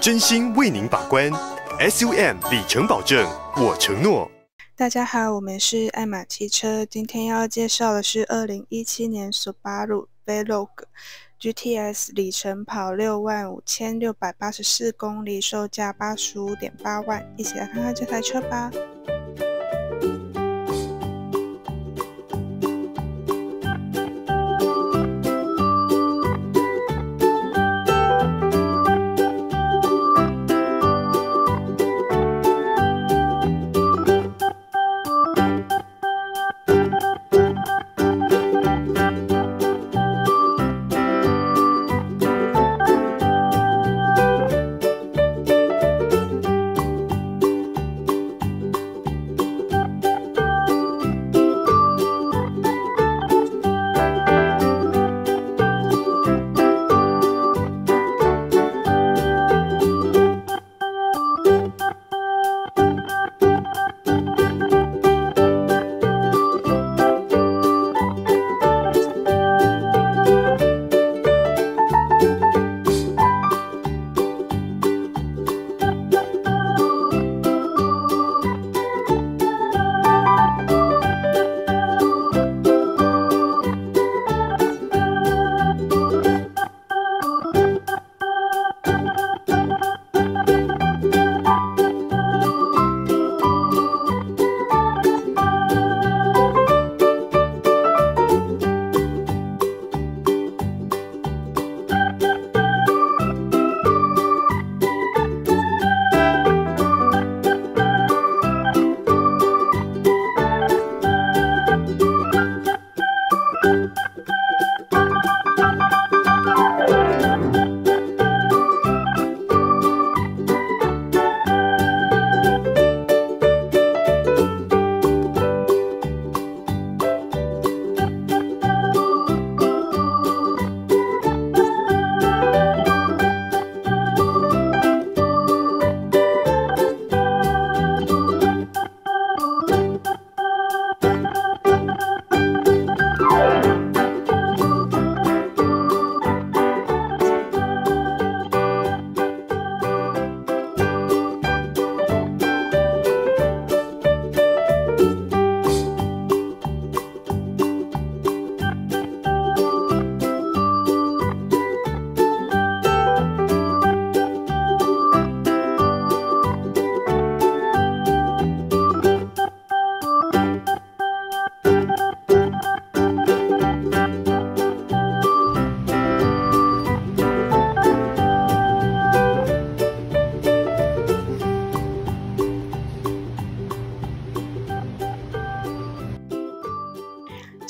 真心为您把关，SUM 里程保证，我承诺。大家好，我们是爱玛汽车，今天要介绍的是二零一七年 Subaru Velog GTS，里程跑六万五千六百八十四公里，售价八十五点八万，一起来看看这台车吧。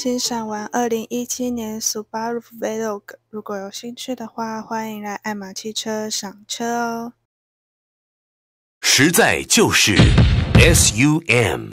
欣赏完二零一七年 Subaru Velog，如果有兴趣的话，欢迎来爱玛汽车赏车哦。实在就是 SUM。